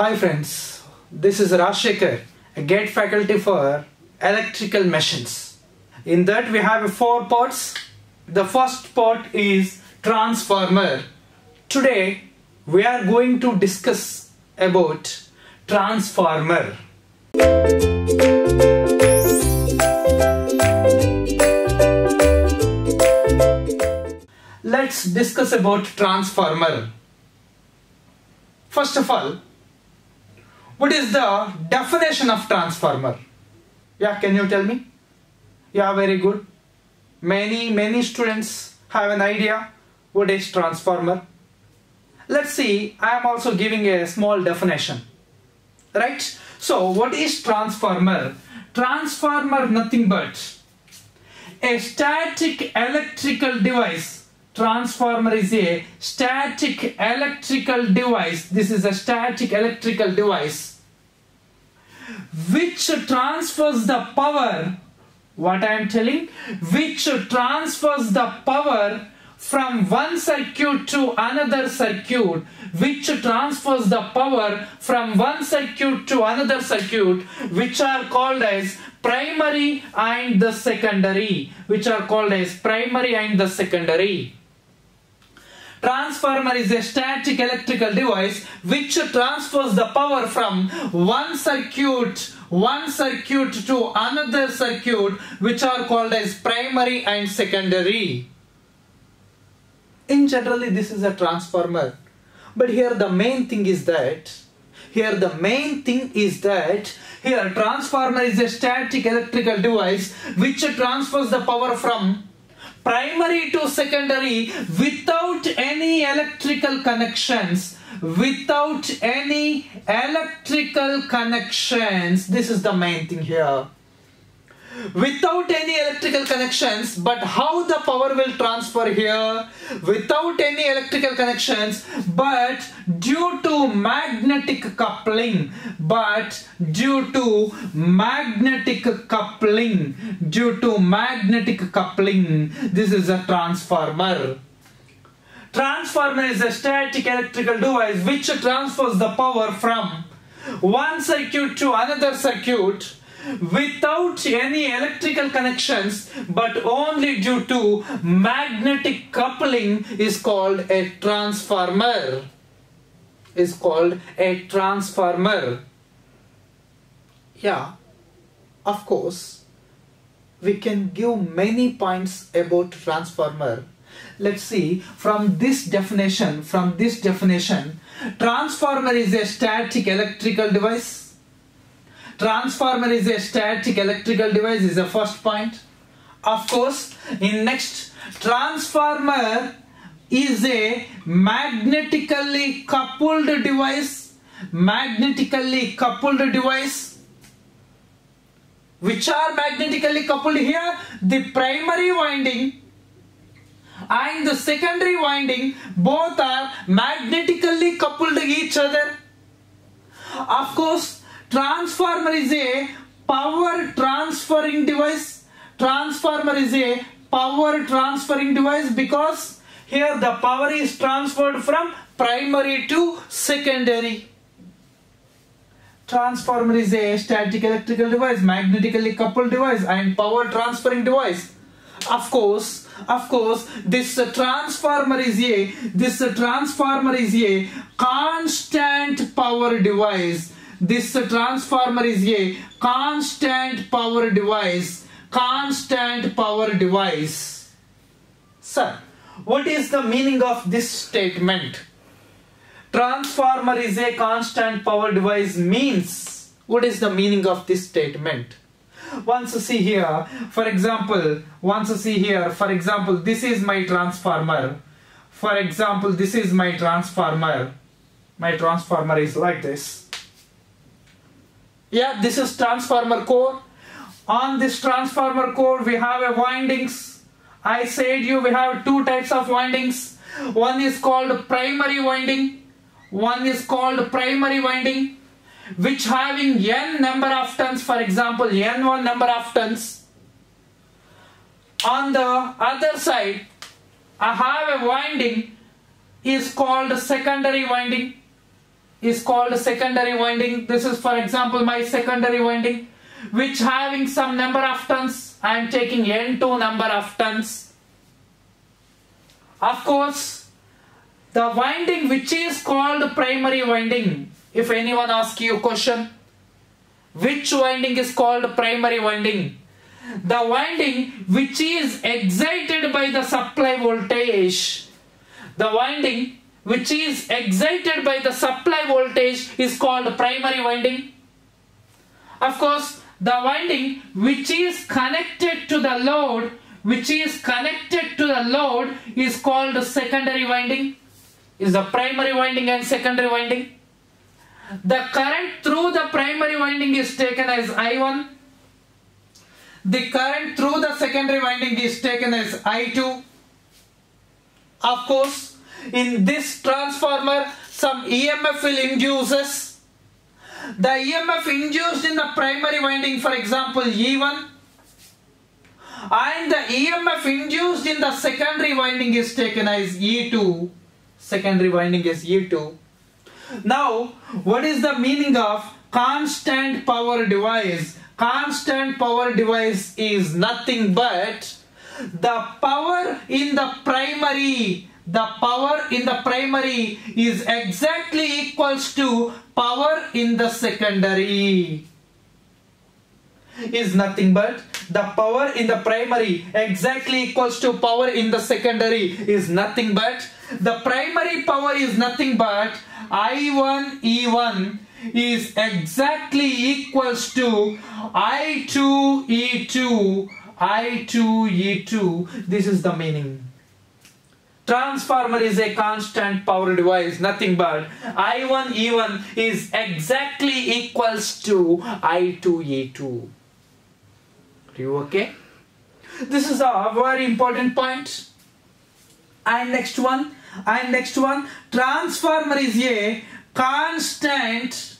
Hi friends, this is Rashekar, a GATE faculty for electrical machines. In that we have four parts. The first part is transformer. Today we are going to discuss about transformer. Let's discuss about transformer. First of all, what is the definition of transformer? Yeah, can you tell me? Yeah, very good. Many, many students have an idea what is transformer. Let's see, I am also giving a small definition. Right? So, what is transformer? Transformer nothing but a static electrical device. Transformer is a static electrical device. This is a static electrical device which transfers the power. What I am telling? Which transfers the power from one circuit to another circuit which transfers the power from one circuit to another circuit which are called as primary and the secondary which are called as primary and the secondary transformer is a static electrical device which transfers the power from one circuit one circuit to another circuit which are called as primary and secondary. In generally this is a transformer. But here the main thing is that here the main thing is that here transformer is a static electrical device which transfers the power from primary to secondary without any electrical connections without any electrical connections. This is the main thing here without any electrical connections but how the power will transfer here? Without any electrical connections but due to magnetic coupling but due to magnetic coupling due to magnetic coupling this is a transformer. Transformer is a static electrical device which transfers the power from one circuit to another circuit without any electrical connections but only due to magnetic coupling is called a transformer. Is called a transformer. Yeah of course we can give many points about transformer. Let's see from this definition from this definition transformer is a static electrical device transformer is a static electrical device is the first point. Of course in next transformer is a magnetically coupled device magnetically coupled device. Which are magnetically coupled here? The primary winding and the secondary winding both are magnetically coupled each other. Of course transformer is a power transferring device. Transformer is a power transferring device because here the power is transferred from primary to secondary. Transformer is a static electrical device magnetically coupled device and power transferring device. Of course of course this transformer is a this transformer is a constant power device this transformer is a constant power device constant power device. Sir what is the meaning of this statement? Transformer is a constant power device means what is the meaning of this statement? Once you see here for example once you see here for example this is my transformer. For example this is my transformer. My transformer is like this yeah this is transformer core. On this transformer core we have a windings. I said you we have two types of windings. One is called primary winding. One is called primary winding which having n number of turns for example n1 number of turns on the other side I have a winding is called secondary winding is called secondary winding. This is for example my secondary winding which having some number of turns. I am taking N2 number of turns. Of course, the winding which is called primary winding. If anyone asks you a question, which winding is called primary winding? The winding which is excited by the supply voltage. The winding which is excited by the supply voltage is called primary winding. Of course, the winding which is connected to the load which is connected to the load is called secondary winding. Is the primary winding and secondary winding. The current through the primary winding is taken as I1 the current through the secondary winding is taken as I2 of course in this transformer some EMF will induces the EMF induced in the primary winding, for example, E1, and the EMF induced in the secondary winding is taken as E2. Secondary winding is E2. Now, what is the meaning of constant power device? Constant power device is nothing but the power in the primary the power in the primary is exactly equals to power in the secondary. Is nothing but the power in the primary exactly equals to power in the secondary is nothing but the primary power is nothing but I1 E1 is exactly equals to I2 E2 I2 E2 this is the meaning Transformer is a constant power device, nothing but I1 E1 is exactly equals to I2 E2. Are you okay? This is a very important point. And next one, and next one, transformer is a constant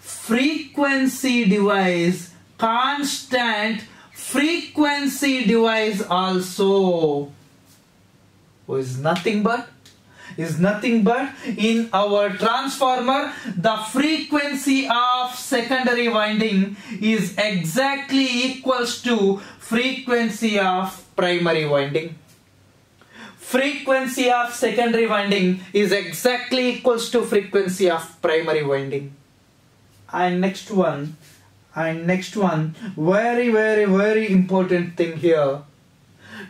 frequency device, constant frequency device also is nothing but is nothing but in our transformer the frequency of secondary winding is exactly equals to frequency of primary winding. Frequency of secondary winding is exactly equals to frequency of primary winding. And next one and next one very very very important thing here.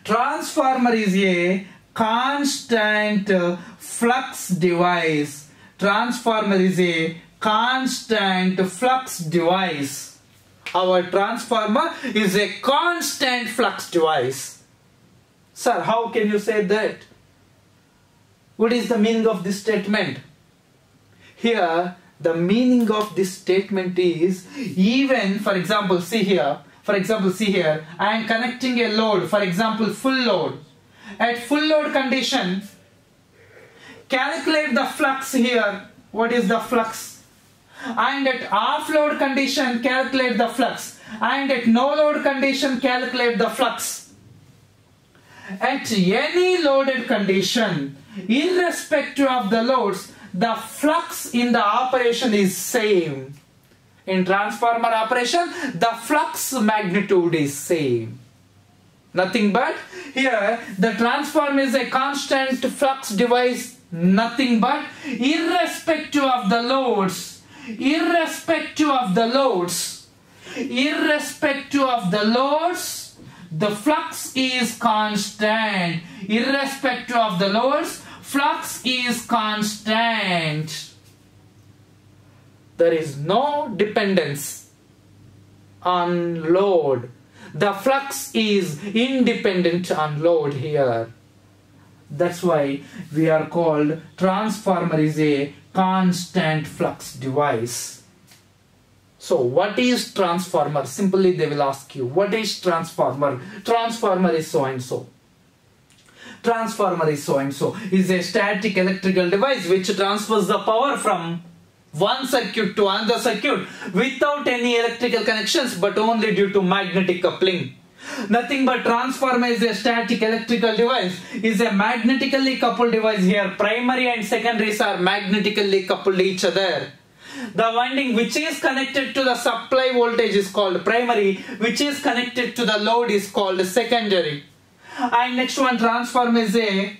Transformer is a constant flux device. Transformer is a constant flux device. Our transformer is a constant flux device. Sir, how can you say that? What is the meaning of this statement? Here, the meaning of this statement is even, for example, see here, for example, see here, I am connecting a load, for example, full load at full load condition calculate the flux here. What is the flux? And at off load condition calculate the flux. And at no load condition calculate the flux. At any loaded condition irrespective of the loads the flux in the operation is same. In transformer operation the flux magnitude is same nothing but? Here the transform is a constant flux device nothing but? Irrespective of the loads irrespective of the loads irrespective of the loads the flux is constant. Irrespective of the loads flux is constant. There is no dependence on load the flux is independent on load here. That's why we are called transformer is a constant flux device. So what is transformer? Simply they will ask you, what is transformer? Transformer is so and so. Transformer is so and so. Is a static electrical device which transfers the power from one circuit to another circuit without any electrical connections but only due to magnetic coupling. Nothing but transformer is a static electrical device, is a magnetically coupled device here. Primary and secondaries are magnetically coupled each other. The winding which is connected to the supply voltage is called primary, which is connected to the load is called secondary. And next one transformer is a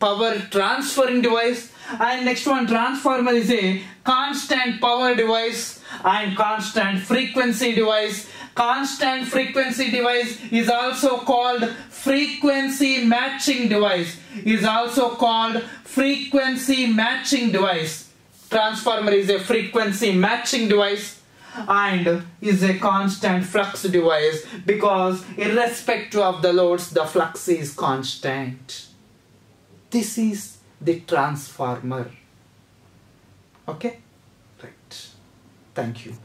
power transferring device and next one transformer is a constant power device and constant frequency device. Constant frequency device is also called frequency matching device. Is also called frequency matching device. Transformer is a frequency matching device and is a constant flux device because irrespective of the loads the flux is constant. This is the transformer. Okay? Right. Thank you